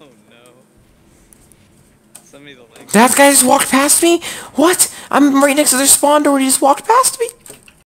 Oh, Send me. That guy just walked past me? What? I'm right next to their spawn door. He just walked past me.